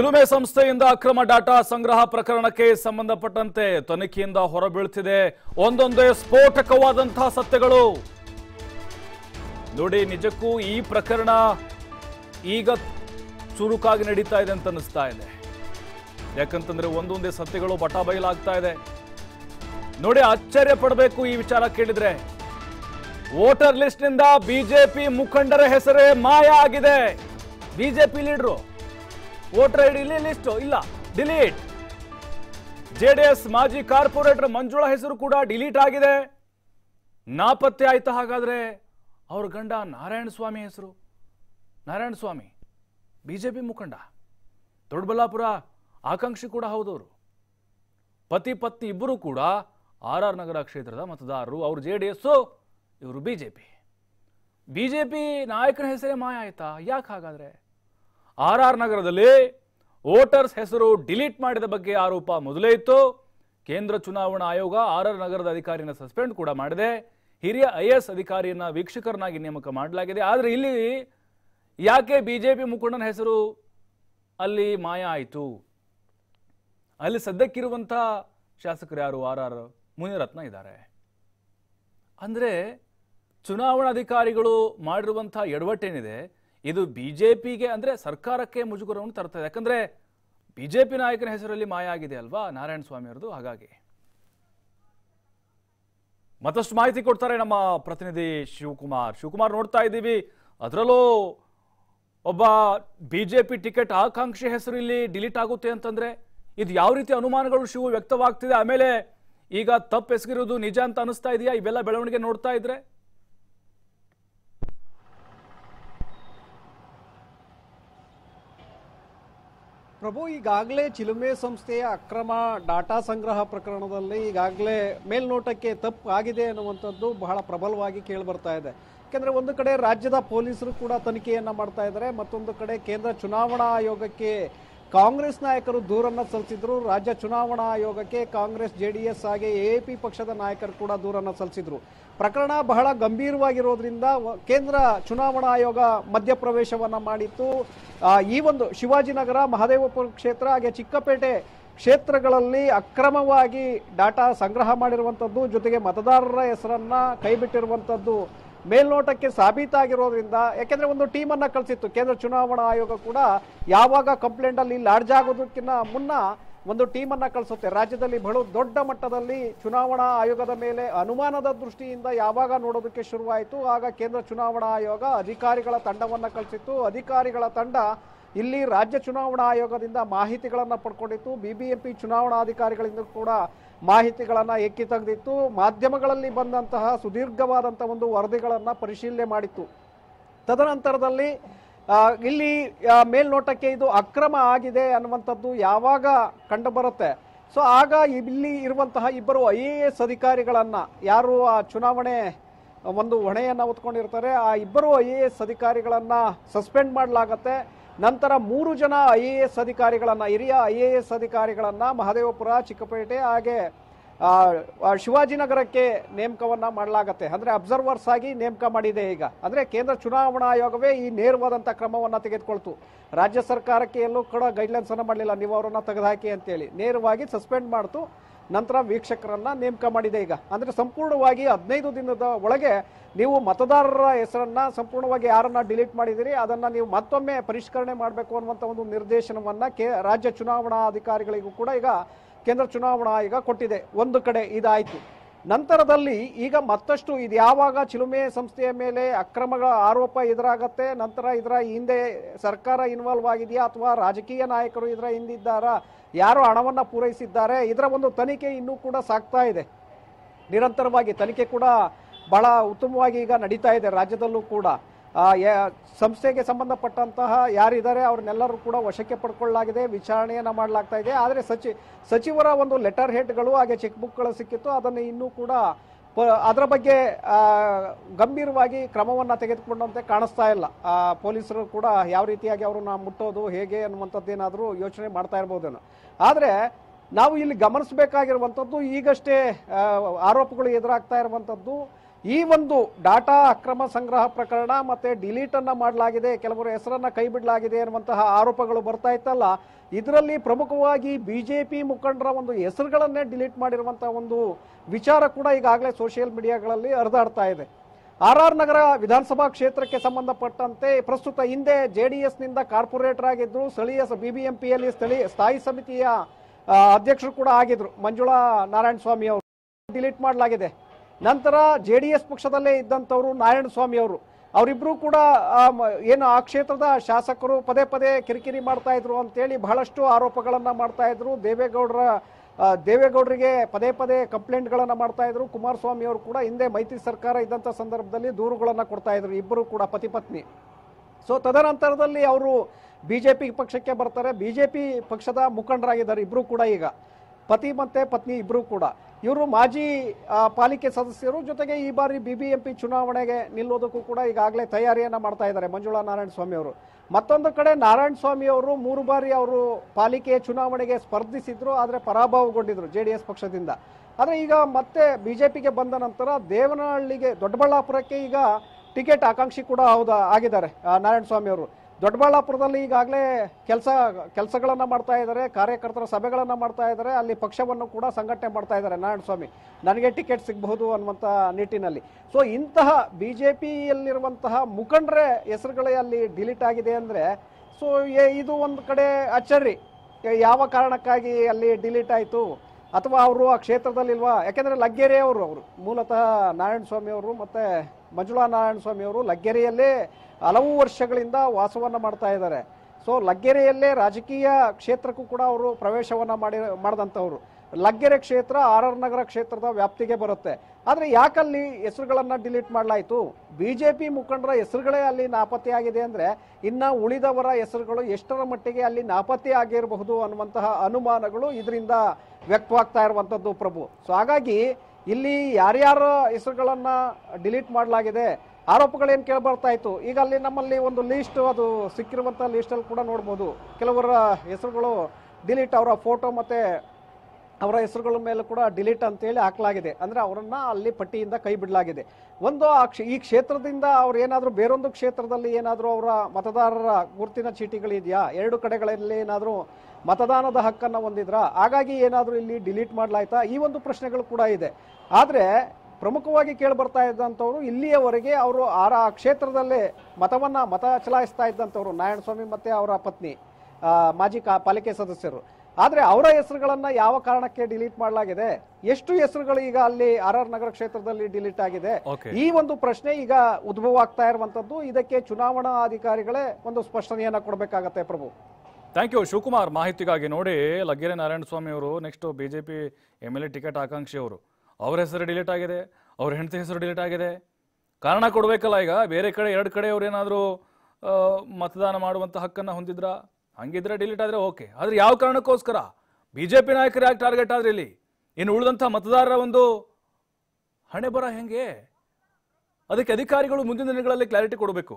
ಚಿಲುಮೆ ಸಂಸ್ಥೆಯಿಂದ ಅಕ್ರಮ ಡಾಟಾ ಸಂಗ್ರಹ ಪ್ರಕರಣಕ್ಕೆ ಸಂಬಂಧಪಟ್ಟಂತೆ ತನಿಖೆಯಿಂದ ಹೊರಬೀಳ್ತಿದೆ. ಒಂದೊಂದೇ ಸ್ಫೋಟಕವಾದಂತಹ ಸತ್ಯಗಳು. ನೋಡಿ, ನಿಜಕ್ಕೂ ಈ ಪ್ರಕರಣ ಈಗ ಚುರುಕಾಗಿ ನಡೀತಾ ಇದೆ ಅಂತ ಅನಿಸ್ತಾ ಇದೆ. ಯಾಕಂತಂದ್ರೆ ಒಂದೊಂದೇ ಸತ್ಯಗಳು ಬಟಾಬೈಲಾಗ್ತಾ ಇದೆ. ನೋಡಿ, ಆಶ್ಚರ್ಯ ಪಡಬೇಕು ಈ ವಿಚಾರ ಕೇಳಿದ್ರೆ. ವೋಟರ್ ಲಿಸ್ಟ್ನಿಂದ ಬಿಜೆಪಿ ಮುಖಂಡರ ಹೆಸರೇ ಮಾಯ ಆಗಿದೆ. BJP leader. Voter ID list ಇಲ್ಲ. ಡಿಲೀಟ್. ಜೆಡಿಎಸ್ ಮಾಜಿ ಕಾರ್ಪೊರೇಟರ್ ಮಂಜುಳಾ ಹೆಸರು ಕೂಡ ಡಿಲೀಟ್ ಆಗಿದೆ. ನಾಪತ್ತೆ ಆಯ್ತು ಹಾಗಾದ್ರೆ ಅವ್ರ ಗಂಡ ನಾರಾಯಣ ಸ್ವಾಮಿ ಹೆಸರು. ನಾರಾಯಣ ಸ್ವಾಮಿ, ಬಿಜೆಪಿ ಮುಖಂಡ. ದೊಡ್ಡಬಳ್ಳಾಪುರ ಆಕಾಂಕ್ಷಿ ಕೂಡ ಹೌದವರು. ಪತಿ ಪತ್ನಿ ಇಬ್ಬರು ಕೂಡ ಆರ್ ಆರ್ ನಗರ ಕ್ಷೇತ್ರದ ಮತದಾರರು. ಅವರು ಜೆ ಡಿ ಎಸ್ಸು ಇವರು ಬಿಜೆಪಿ. ಬಿಜೆಪಿ ನಾಯಕನ ಹೆಸರೇ ಮಾಯ ಆಯ್ತಾ? ಯಾಕೆ ಹಾಗಾದ್ರೆ? ಆರ್ ಆರ್ ನಗರದಲ್ಲಿ ವೋಟರ್ಸ್ ಹೆಸರು ಡಿಲೀಟ್ ಮಾಡಿದ ಬಗ್ಗೆ ಆರೋಪ ಮೊದಲೇ ಇತ್ತು. ಕೇಂದ್ರ ಚುನಾವಣಾ ಆಯೋಗ ಆರ್ ಆರ್ ನಗರದ ಅಧಿಕಾರಿಯನ್ನು ಸಸ್ಪೆಂಡ್ ಕೂಡ ಮಾಡಿದೆ. ಹಿರಿಯ ಐ ಎಸ್ ಅಧಿಕಾರಿಯನ್ನ ವೀಕ್ಷಕರನ್ನಾಗಿ ನೇಮಕ ಮಾಡಲಾಗಿದೆ. ಆದರೆ ಇಲ್ಲಿ ಯಾಕೆ ಬಿಜೆಪಿ ಮುಖಂಡನ ಹೆಸರು ಅಲ್ಲಿ ಮಾಯ ಆಯಿತು? ಅಲ್ಲಿ ಸದ್ಯಕ್ಕಿರುವಂಥ ಶಾಸಕರು ಯಾರು? ಆರ್ ಆರ್ ಮುನಿರತ್ನ ಇದ್ದಾರೆ. ಅಂದರೆ ಚುನಾವಣಾಧಿಕಾರಿಗಳು ಮಾಡಿರುವಂಥ ಎಡವಟ್ಟೇನಿದೆ. ಇದು ಬಿಜೆಪಿಗೆ ಅಂದ್ರೆ ಸರ್ಕಾರಕ್ಕೆ ಮುಜುಗರವನ್ನು ತರ್ತದೆ. ಯಾಕಂದ್ರೆ ಬಿಜೆಪಿ ನಾಯಕನ ಹೆಸರಲ್ಲಿ ಮಾಯ ಆಗಿದೆ ಅಲ್ವಾ? ನಾರಾಯಣ ಸ್ವಾಮಿ ಅವರದು ಹಾಗಾಗಿ. ಮತ್ತಷ್ಟು ಮಾಹಿತಿ ಕೊಡ್ತಾರೆ ನಮ್ಮ ಪ್ರತಿನಿಧಿ ಶಿವಕುಮಾರ್. ಶಿವಕುಮಾರ್ ನೋಡ್ತಾ ಇದ್ದೀವಿ. ಅದರಲ್ಲೂ ಒಬ್ಬ ಬಿಜೆಪಿ ಟಿಕೆಟ್ ಆಕಾಂಕ್ಷಿ ಹೆಸರು ಇಲ್ಲಿ ಡಿಲೀಟ್ ಆಗುತ್ತೆ ಅಂತಂದ್ರೆ ಇದು ಯಾವ ರೀತಿ ಅನುಮಾನಗಳು ಶಿವು ವ್ಯಕ್ತವಾಗ್ತಿದೆ? ಆಮೇಲೆ ಈಗ ತಪ್ಪು ಎಸಗಿರೋದು ನಿಜ ಅಂತ ಅನಿಸ್ತಾ ಇದೆಯಾ? ಇವೆಲ್ಲ ಬೆಳವಣಿಗೆ ನೋಡ್ತಾ ಇದ್ರೆ? ಪ್ರಭು, ಈಗಾಗಲೇ ಚಿಲುಮೆ ಸಂಸ್ಥೆಯ ಅಕ್ರಮ ಡಾಟಾ ಸಂಗ್ರಹ ಪ್ರಕರಣದಲ್ಲಿ ಈಗಾಗಲೇ ಮೇಲ್ನೋಟಕ್ಕೆ ತಪ್ಪು ಆಗಿದೆ ಅನ್ನುವಂಥದ್ದು ಬಹಳ ಪ್ರಬಲವಾಗಿ ಕೇಳಿಬರ್ತಾ ಇದೆ. ಯಾಕೆಂದರೆ ಒಂದು ಕಡೆ ರಾಜ್ಯದ ಪೊಲೀಸರು ಕೂಡ ತನಿಖೆಯನ್ನು ಮಾಡ್ತಾ ಇದ್ದಾರೆ, ಮತ್ತೊಂದು ಕಡೆ ಕೇಂದ್ರ ಚುನಾವಣಾ ಆಯೋಗಕ್ಕೆ ಕಾಂಗ್ರೆಸ್ ನಾಯಕರು ದೂರನ್ನ ಸಲ್ಲಿಸಿದ್ರು ರಾಜ್ಯ ಚುನಾವಣಾ ಆಯೋಗಕ್ಕೆ ಕಾಂಗ್ರೆಸ್, ಜೆಡಿಎಸ್ ಹಾಗೆ ಎಪಿ ಪಕ್ಷದ ನಾಯಕರು ಕೂಡ ದೂರನ್ನ ಸಲ್ಲಿಸಿದ್ರು ಪ್ರಕರಣ ಬಹಳ ಗಂಭೀರವಾಗಿರೋದ್ರಿಂದ ಕೇಂದ್ರ ಚುನಾವಣಾ ಆಯೋಗ ಮಧ್ಯಪ್ರವೇಶವನ್ನ ಮಾಡಿತ್ತು. ಈ ಒಂದು ಶಿವಾಜಿನಗರ, ಮಹದೇವಪುರ ಕ್ಷೇತ್ರ ಹಾಗೆ ಚಿಕ್ಕಪೇಟೆ ಕ್ಷೇತ್ರಗಳಲ್ಲಿ ಅಕ್ರಮವಾಗಿ ಡಾಟಾ ಸಂಗ್ರಹ ಮಾಡಿರುವಂಥದ್ದು, ಜೊತೆಗೆ ಮತದಾರರ ಹೆಸರನ್ನ ಕೈಬಿಟ್ಟಿರುವಂಥದ್ದು ಮೇಲ್ನೋಟಕ್ಕೆ ಸಾಬೀತಾಗಿರೋದ್ರಿಂದ, ಯಾಕೆಂದ್ರೆ ಒಂದು ಟೀಮನ್ನು ಕಳಿಸಿತ್ತು. ಕೇಂದ್ರ ಚುನಾವಣಾ ಆಯೋಗ ಕೂಡ ಯಾವಾಗ ಕಂಪ್ಲೇಂಟ್ ಅಲ್ಲಿ ಲಾಡ್ಜ್ ಆಗೋದಕ್ಕಿಂತ ಮುನ್ನ ಒಂದು ಟೀಮನ್ನು ಕಳಿಸುತ್ತೆ. ರಾಜ್ಯದಲ್ಲಿ ಬಹಳ ದೊಡ್ಡ ಮಟ್ಟದಲ್ಲಿ ಚುನಾವಣಾ ಆಯೋಗದ ಮೇಲೆ ಅನುಮಾನದ ದೃಷ್ಟಿಯಿಂದ ಯಾವಾಗ ನೋಡೋದಕ್ಕೆ ಶುರುವಾಯಿತು. ಆಗ ಕೇಂದ್ರ ಚುನಾವಣಾ ಆಯೋಗ ಅಧಿಕಾರಿಗಳ ತಂಡವನ್ನ ಕಳಿಸಿತ್ತು. ಅಧಿಕಾರಿಗಳ ತಂಡ ಇಲ್ಲಿ ರಾಜ್ಯ ಚುನಾವಣಾ ಆಯೋಗದಿಂದ ಮಾಹಿತಿಗಳನ್ನು ಪಡ್ಕೊಂಡಿತ್ತು. ಬಿಬಿಎಂಪಿ ಚುನಾವಣಾಧಿಕಾರಿಗಳಿಂದ ಕೂಡ ಮಾಹಿತಿಗಳನ್ನು ಎಕ್ಕಿ ತೆಗೆದಿತ್ತು. ಮಾಧ್ಯಮಗಳಲ್ಲಿ ಬಂದಂತಹ ಸುದೀರ್ಘವಾದಂಥ ಒಂದು ವರದಿಗಳನ್ನು ಪರಿಶೀಲನೆ ಮಾಡಿತ್ತು. ತದನಂತರದಲ್ಲಿ ಇಲ್ಲಿ ಮೇಲ್ನೋಟಕ್ಕೆ ಇದು ಅಕ್ರಮ ಆಗಿದೆ ಅನ್ನುವಂಥದ್ದು ಯಾವಾಗ ಕಂಡು ಬರುತ್ತೆ ಸೊ, ಆಗ ಇಲ್ಲಿ ಇರುವಂತಹ ಇಬ್ಬರು ಐ ಎ ಎಸ್ ಅಧಿಕಾರಿಗಳನ್ನು ಯಾರು ಆ ಚುನಾವಣೆ, ಒಂದು ಹೊಣೆಯನ್ನು ಹೊತ್ಕೊಂಡಿರ್ತಾರೆ, ಆ ಇಬ್ಬರು ಐ ಎ ಎಸ್ ಅಧಿಕಾರಿಗಳನ್ನು ಸಸ್ಪೆಂಡ್ ಮಾಡಲಾಗತ್ತೆ. ನಂತರ ಮೂರು ಜನ ಐ ಎ ಎಸ್ ಅಧಿಕಾರಿಗಳನ್ನು, ಹಿರಿಯ ಐ ಎ ಎಸ್ ಅಧಿಕಾರಿಗಳನ್ನು ಮಹದೇವಪುರ, ಚಿಕ್ಕಪೇಟೆ ಹಾಗೆ ಶಿವಾಜಿನಗರಕ್ಕೆ ನೇಮಕವನ್ನು ಮಾಡಲಾಗತ್ತೆ. ಅಂದರೆ ಅಬ್ಸರ್ವರ್ಸ್ ಆಗಿ ನೇಮಕ ಮಾಡಿದೆ ಈಗ. ಅಂದರೆ ಕೇಂದ್ರ ಚುನಾವಣಾ ಆಯೋಗವೇ ಈ ನೇರವಾದಂಥ ಕ್ರಮವನ್ನು ತೆಗೆದುಕೊಳ್ತು. ರಾಜ್ಯ ಸರ್ಕಾರಕ್ಕೆ ಎಲ್ಲೂ ಕೂಡ ಗೈಡ್ಲೈನ್ಸನ್ನು ಮಾಡಲಿಲ್ಲ. ನೀವು ಅವರನ್ನು ತೆಗೆದುಹಾಕಿ ಅಂತೇಳಿ. ನೇರವಾಗಿ ಸಸ್ಪೆಂಡ್ ಮಾಡ್ತು. ನಂತರ ವೀಕ್ಷಕರನ್ನ ನೇಮಕ ಮಾಡಿದೆ ಈಗ. ಅಂದ್ರೆ ಸಂಪೂರ್ಣವಾಗಿ ಹದಿನೈದು ದಿನದ ಒಳಗೆ ನೀವು ಮತದಾರರ ಹೆಸರನ್ನ ಸಂಪೂರ್ಣವಾಗಿ ಯಾರನ್ನ ಡಿಲೀಟ್ ಮಾಡಿದಿರಿ, ಅದನ್ನ ನೀವು ಮತ್ತೊಮ್ಮೆ ಪರಿಷ್ಕರಣೆ ಮಾಡಬೇಕು ಅನ್ನುವಂತ ಒಂದು ನಿರ್ದೇಶನವನ್ನ ಕೇ ರಾಜ್ಯ ಚುನಾವಣಾ ಅಧಿಕಾರಿಗಳಿಗೂ ಕೂಡ ಈಗ ಕೇಂದ್ರ ಚುನಾವಣಾ ಈಗ ಕೊಟ್ಟಿದೆ. ಒಂದು ಕಡೆ ಇದಾಯ್ತು. ನಂತರದಲ್ಲಿ ಈಗ ಮತ್ತಷ್ಟು ಇದು ಯಾವಾಗ ಚಿಲುಮೆ ಸಂಸ್ಥೆಯ ಮೇಲೆ ಅಕ್ರಮಗಳ ಆರೋಪ ಎದುರಾಗತ್ತೆ, ನಂತರ ಇದರ ಹಿಂದೆ ಸರ್ಕಾರ ಇನ್ವಾಲ್ವ್ ಆಗಿದೆಯಾ ಅಥವಾ ರಾಜಕೀಯ ನಾಯಕರು ಇದರ ಹಿಂದಿದ್ದಾರಾ, ಯಾರು ಹಣವನ್ನು ಪೂರೈಸಿದ್ದಾರೆ, ಇದರ ಒಂದು ತನಿಖೆ ಇನ್ನೂ ಕೂಡ ಸಾಗ್ತಾ ಇದೆ. ನಿರಂತರವಾಗಿ ತನಿಖೆ ಕೂಡ ಬಹಳ ಉತ್ತಮವಾಗಿ ಈಗ ನಡೀತಾ ಇದೆ ರಾಜ್ಯದಲ್ಲೂ ಕೂಡ. ಸಂಸ್ಥೆಗೆ ಸಂಬಂಧಪಟ್ಟಂತಹ ಯಾರಿದ್ದಾರೆ ಅವ್ರನ್ನೆಲ್ಲರೂ ಕೂಡ ವಶಕ್ಕೆ ಪಡ್ಕೊಳ್ಳಲಾಗಿದೆ, ವಿಚಾರಣೆಯನ್ನು ಮಾಡಲಾಗ್ತಾ ಇದೆ. ಆದರೆ ಸಚಿ, ಸಚಿವರ ಒಂದು ಲೆಟರ್ ಹೆಡ್ಗಳು ಹಾಗೆ ಚೆಕ್ ಬುಕ್ಗಳು ಸಿಕ್ಕಿತ್ತು, ಅದನ್ನು ಇನ್ನೂ ಕೂಡ ಅದರ ಬಗ್ಗೆ ಗಂಭೀರವಾಗಿ ಕ್ರಮವನ್ನು ತೆಗೆದುಕೊಂಡಂತೆ ಕಾಣಿಸ್ತಾ ಇಲ್ಲ. ಪೊಲೀಸರು ಕೂಡ ಯಾವ ರೀತಿಯಾಗಿ ಅವ್ರನ್ನ ಮುಟ್ಟೋದು, ಹೇಗೆ ಅನ್ನುವಂಥದ್ದೇನಾದರೂ ಯೋಚನೆ ಮಾಡ್ತಾ ಇರ್ಬೋದೇನೋ. ಆದರೆ ನಾವು ಇಲ್ಲಿ ಗಮನಿಸಬೇಕಾಗಿರುವಂಥದ್ದು ಈಗಷ್ಟೇ ಆರೋಪಗಳು ಎದುರಾಗ್ತಾ ಇರುವಂಥದ್ದು ಈ ಒಂದು ಡಾಟಾ ಅಕ್ರಮ ಸಂಗ್ರಹ ಪ್ರಕರಣ ಮತ್ತೆ ಡಿಲೀಟ್ ಅನ್ನ ಮಾಡಲಾಗಿದೆ. ಕೆಲವರು ಹೆಸರನ್ನು ಕೈ ಬಿಡಲಾಗಿದೆ ಅನ್ನುವಂತಹ ಆರೋಪಗಳು ಬರ್ತಾ ಇತ್ತಲ್ಲ. ಇದರಲ್ಲಿ ಪ್ರಮುಖವಾಗಿ ಬಿಜೆಪಿ ಮುಖಂಡರ ಒಂದು ಹೆಸರುಗಳನ್ನೇ ಡಿಲೀಟ್ ಮಾಡಿರುವಂಥ ಒಂದು ವಿಚಾರ ಕೂಡ ಈಗಾಗಲೇ ಸೋಷಿಯಲ್ ಮೀಡಿಯಾಗಳಲ್ಲಿ ಹರಿದಾಡ್ತಾ ಇದೆ. ಆರ್ ಆರ್ ನಗರ ವಿಧಾನಸಭಾ ಕ್ಷೇತ್ರಕ್ಕೆ ಸಂಬಂಧಪಟ್ಟಂತೆ ಪ್ರಸ್ತುತ ಹಿಂದೆ ಜೆ ಡಿ ಎಸ್ನಿಂದ ಕಾರ್ಪೊರೇಟರ್ ಆಗಿದ್ದರು ಸ್ಥಳೀಯ ಬಿ ಬಿ ಎಂ ಪಿಯಲ್ಲಿ ಸ್ಥಳೀಯ ಸ್ಥಾಯಿ ಸಮಿತಿಯ ಅಧ್ಯಕ್ಷರು ಕೂಡ ಆಗಿದ್ರು. ಮಂಜುಳಾ ನಾರಾಯಣ ಸ್ವಾಮಿ ಅವರು. ಡಿಲೀಟ್ ಮಾಡಲಾಗಿದೆ. ನಂತರ ಜೆ ಡಿ ಎಸ್ ಪಕ್ಷದಲ್ಲೇ ಇದ್ದಂಥವರು ನಾರಾಯಣಸ್ವಾಮಿ ಅವರು. ಅವರಿಬ್ಬರೂ ಕೂಡ ಏನು ಆ ಕ್ಷೇತ್ರದ ಶಾಸಕರು ಪದೇ ಪದೇ ಕಿರಿಕಿರಿ ಮಾಡ್ತಾ ಇದ್ರು ಅಂತೇಳಿ ಬಹಳಷ್ಟು ಆರೋಪಗಳನ್ನು ಮಾಡ್ತಾ ಇದ್ರು. ದೇವೇಗೌಡರ ದೇವೇಗೌಡರಿಗೆ ಪದೇ ಪದೇ ಕಂಪ್ಲೇಂಟ್ಗಳನ್ನು ಮಾಡ್ತಾ ಇದ್ರು. ಕುಮಾರಸ್ವಾಮಿ ಅವರು ಕೂಡ ಹಿಂದೆ ಮೈತ್ರಿ ಸರ್ಕಾರ ಇದ್ದಂಥ ಸಂದರ್ಭದಲ್ಲಿ ದೂರುಗಳನ್ನು ಕೊಡ್ತಾ ಇದ್ರು. ಇಬ್ಬರು ಕೂಡ ಪತಿ ಪತ್ನಿ. ಸೊ ತದನಂತರದಲ್ಲಿ ಅವರು ಬಿ ಜೆ ಪಿ ಪಕ್ಷಕ್ಕೆ ಬರ್ತಾರೆ. ಬಿ ಜೆ ಪಿ ಪಕ್ಷದ ಮುಖಂಡರಾಗಿದ್ದಾರೆ ಇಬ್ಬರು ಕೂಡ ಈಗ. ಪತಿ ಮತ್ತೆ ಪತ್ನಿ ಇಬ್ಬರೂ ಕೂಡ. ಇವರು ಮಾಜಿ ಪಾಲಿಕೆ ಸದಸ್ಯರು ಜೊತೆಗೆ ಈ ಬಾರಿ ಬಿ ಬಿ ಎಂ ಪಿ ಚುನಾವಣೆಗೆ ನಿಲ್ಲೋದಕ್ಕೂ ಕೂಡ ಈಗಾಗಲೇ ತಯಾರಿಯನ್ನು ಮಾಡ್ತಾ ಇದ್ದಾರೆ, ಮಂಜುಳಾ ನಾರಾಯಣ ಸ್ವಾಮಿ ಅವರು. ಮತ್ತೊಂದು ಕಡೆ ನಾರಾಯಣ ಸ್ವಾಮಿ ಅವರು ಮೂರು ಬಾರಿ ಅವರು ಪಾಲಿಕೆ ಚುನಾವಣೆಗೆ ಸ್ಪರ್ಧಿಸಿದ್ರು, ಆದರೆ ಪರಾಭವಗೊಂಡಿದ್ರು ಜೆ ಡಿ ಎಸ್ ಪಕ್ಷದಿಂದ. ಆದರೆ ಈಗ ಮತ್ತೆ ಬಿ ಜೆ ಪಿಗೆ ಬಂದ ನಂತರ ದೇವನಹಳ್ಳಿಗೆ ದೊಡ್ಡಬಳ್ಳಾಪುರಕ್ಕೆ ಈಗ ಟಿಕೆಟ್ ಆಕಾಂಕ್ಷಿ ಕೂಡ ಹೌದಾ, ಆಗಿದ್ದಾರೆ ನಾರಾಯಣ ಸ್ವಾಮಿ ಅವರು. ದೊಡ್ಡಬಳ್ಳಾಪುರದಲ್ಲಿ ಈಗಾಗಲೇ ಕೆಲಸ, ಕೆಲಸಗಳನ್ನು ಮಾಡ್ತಾ ಇದ್ದಾರೆ, ಕಾರ್ಯಕರ್ತರ ಸಭೆಗಳನ್ನು ಮಾಡ್ತಾ ಇದ್ದಾರೆ, ಅಲ್ಲಿ ಪಕ್ಷವನ್ನು ಕೂಡ ಸಂಘಟನೆ ಮಾಡ್ತಾ ಇದ್ದಾರೆ ನಾರಾಯಣ ಸ್ವಾಮಿ ನನಗೆ ಟಿಕೆಟ್ ಸಿಗಬಹುದು ಅನ್ನುವಂಥ ನಿಟ್ಟಿನಲ್ಲಿ. ಸೊ ಇಂತಹ ಬಿ ಜೆ ಪಿಯಲ್ಲಿರುವಂತಹ ಮುಖಂಡರೇ ಹೆಸರುಗಳೇ ಅಲ್ಲಿ ಡಿಲೀಟ್ ಆಗಿದೆ ಅಂದರೆ ಸೊ ಇದು ಒಂದು ಕಡೆ ಅಚ್ಚರಿ. ಯಾವ ಕಾರಣಕ್ಕಾಗಿ ಅಲ್ಲಿ ಡಿಲೀಟ್ ಆಯಿತು? ಅಥವಾ ಅವರು ಆ ಕ್ಷೇತ್ರದಲ್ಲಿಲ್ವಾ? ಯಾಕೆಂದರೆ ಲಗ್ಗೆರೆ ಅವರು ಮೂಲತಃ ನಾರಾಯಣ ಸ್ವಾಮಿ ಅವರು ಮತ್ತು ಮಂಜುಳಾ ನಾರಾಯಣ ಸ್ವಾಮಿ ಅವರು ಲಗ್ಗೆರೆಯಲ್ಲೇ ಹಲವು ವರ್ಷಗಳಿಂದ ವಾಸವನ್ನು ಮಾಡ್ತಾ ಇದ್ದಾರೆ. ಸೊ ಲಗ್ಗೆರೆಯಲ್ಲೇ ರಾಜಕೀಯ ಕ್ಷೇತ್ರಕ್ಕೂ ಕೂಡ ಅವರು ಪ್ರವೇಶವನ್ನು ಮಾಡಿ, ಮಾಡಿದಂಥವ್ರು. ಲಗ್ಗೆರೆ ಕ್ಷೇತ್ರ ಆರ್ ಆರ್ ನಗರ ಕ್ಷೇತ್ರದ ವ್ಯಾಪ್ತಿಗೆ ಬರುತ್ತೆ. ಆದರೆ ಯಾಕಲ್ಲಿ ಹೆಸರುಗಳನ್ನು ಡಿಲೀಟ್ ಮಾಡಲಾಯಿತು? ಬಿ ಜೆ ಪಿ ಮುಖಂಡರ ಹೆಸರುಗಳೇ ಅಲ್ಲಿ ನಾಪತ್ತೆಯಾಗಿದೆ ಅಂದರೆ ಇನ್ನು ಉಳಿದವರ ಹೆಸರುಗಳು ಎಷ್ಟರ ಮಟ್ಟಿಗೆ ಅಲ್ಲಿ ನಾಪತ್ತೆ ಆಗಿರಬಹುದು ಅನ್ನುವಂತಹ ಅನುಮಾನಗಳು ಇದರಿಂದ ವ್ಯಕ್ತವಾಗ್ತಾ ಇರುವಂಥದ್ದು ಪ್ರಭು. ಸೊ ಹಾಗಾಗಿ ಇಲ್ಲಿ ಯಾರ್ಯಾರ ಹೆಸರುಗಳನ್ನು ಡಿಲೀಟ್ ಮಾಡಲಾಗಿದೆ, ಆರೋಪಗಳೇನು ಕೇಳಿ ಬರ್ತಾ ಇತ್ತು, ಈಗ ಅಲ್ಲಿ ನಮ್ಮಲ್ಲಿ ಒಂದು ಲೀಸ್ಟ್ ಅದು ಸಿಕ್ಕಿರುವಂಥ ಲೀಸ್ಟಲ್ಲಿ ಕೂಡ ನೋಡ್ಬೋದು. ಕೆಲವರ ಹೆಸರುಗಳು ಡಿಲೀಟ್ ಅವರ ಫೋಟೋ ಮತ್ತು ಅವರ ಹೆಸರುಗಳ ಮೇಲೆ ಕೂಡ ಡಿಲೀಟ್ ಅಂತೇಳಿ ಹಾಕಲಾಗಿದೆ. ಅಂದರೆ ಅವರನ್ನು ಅಲ್ಲಿ ಪಟ್ಟಿಯಿಂದ ಕೈ ಬಿಡಲಾಗಿದೆ. ಒಂದು ಆ ಕ್ಷ, ಈ ಕ್ಷೇತ್ರದಿಂದ ಅವ್ರು ಏನಾದರೂ ಬೇರೊಂದು ಕ್ಷೇತ್ರದಲ್ಲಿ ಏನಾದರೂ ಅವರ ಮತದಾರರ ಗುರುತಿನ ಚೀಟಿಗಳಿದೆಯಾ ಎರಡು ಕಡೆಗಳಲ್ಲಿ ಏನಾದರೂ ಮತದಾನದ ಹಕ್ಕನ್ನು ಹೊಂದಿದ್ರಾ? ಹಾಗಾಗಿ ಏನಾದರೂ ಇಲ್ಲಿ ಡಿಲೀಟ್ ಮಾಡಲಾಯ್ತಾ? ಈ ಒಂದು ಪ್ರಶ್ನೆಗಳು ಕೂಡ ಇದೆ. ಆದರೆ ಪ್ರಮುಖವಾಗಿ ಕೇಳಿ ಬರ್ತಾ ಇದ್ದಂಥವ್ರು ಇಲ್ಲಿಯವರೆಗೆ ಅವರು ಆ ಕ್ಷೇತ್ರದಲ್ಲೇ ಮತವನ್ನು ಮತ ಚಲಾಯಿಸ್ತಾ ಇದ್ದಂಥವ್ರು. ನಾರಾಯಣಸ್ವಾಮಿ ಮತ್ತೆ ಅವರ ಪತ್ನಿ ಮಾಜಿ ಕಾ, ಪಾಲಿಕೆ ಸದಸ್ಯರು. ಆದರೆ ಅವರ ಹೆಸರುಗಳನ್ನು ಯಾವ ಕಾರಣಕ್ಕೆ ಡಿಲೀಟ್ ಮಾಡಲಾಗಿದೆ? ಎಷ್ಟು ಹೆಸರುಗಳು ಈಗ ಅಲ್ಲಿ ಆರ್ ಆರ್ ನಗರ ಕ್ಷೇತ್ರದಲ್ಲಿ ಡಿಲೀಟ್ ಆಗಿದೆ? ಈ ಒಂದು ಪ್ರಶ್ನೆ ಈಗ ಉದ್ಭವ ಆಗ್ತಾ ಇರುವಂತದ್ದು. ಇದಕ್ಕೆ ಚುನಾವಣಾ ಅಧಿಕಾರಿಗಳೇ ಒಂದು ಸ್ಪಷ್ಟನೆಯನ್ನ ಕೊಡಬೇಕಾಗತ್ತೆ ಪ್ರಭು. ಥ್ಯಾಂಕ್ ಯು ಶಿವಕುಮಾರ್ ಮಾಹಿತಿಗಾಗಿ ನೋಡಿ. ಲಗ್ಗೆರೆ ನಾರಾಯಣ ಸ್ವಾಮಿ ಅವರು next B J P M L A ticket ಆಕಾಂಕ್ಷಿ ಅವರು. ಅವರ ಹೆಸರು ಡಿಲೀಟ್ ಆಗಿದೆ ಅವ್ರ ಹೆಂಡತಿ ಹೆಸರು ಡಿಲೀಟ್ ಆಗಿದೆ. ಕಾರಣ ಕೊಡಬೇಕಲ್ಲ ಈಗ? ಬೇರೆ ಕಡೆ ಎರಡು ಕಡೆ ಅವ್ರು ಏನಾದರೂ ಮತದಾನ ಮಾಡುವಂಥ ಹಕ್ಕನ್ನು ಹೊಂದಿದ್ರ? ಹಂಗಿದ್ರೆ ಡಿಲೀಟ್ ಆದರೆ ಓಕೆ ಆದರೆ ಯಾವ ಕಾರಣಕ್ಕೋಸ್ಕರ ಬಿ ಜೆ ಪಿ ನಾಯಕರು ಯಾಕೆ ಟಾರ್ಗೆಟ್ ಆದ್ರೆ ಇಲ್ಲಿ? ಇನ್ನು ಉಳಿದಂಥ ಮತದಾರರ ಒಂದು ಹಣೆ ಬರ ಹೆಂಗೆ? ಅದಕ್ಕೆ ಅಧಿಕಾರಿಗಳು ಮುಂದಿನ ದಿನಗಳಲ್ಲಿ ಕ್ಲಾರಿಟಿ ಕೊಡಬೇಕು.